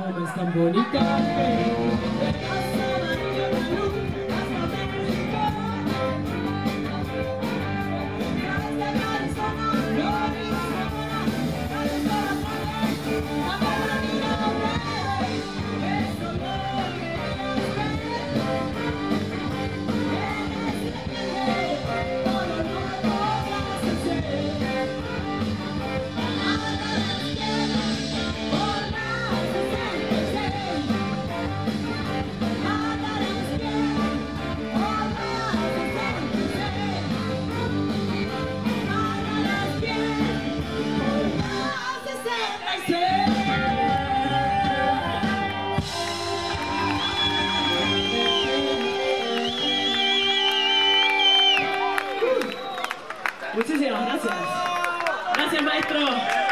joven tan bonita Muchísimas gracias. Gracias, maestro.